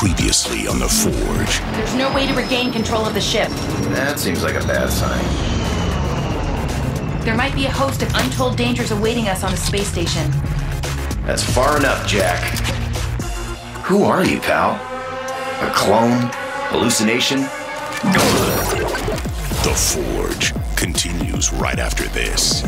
Previously on the Forge. There's no way to regain control of the ship. That seems like a bad sign. There might be a host of untold dangers awaiting us on the space station. That's far enough, Jack. Who are you, pal? A clone? Hallucination? The Forge continues right after this.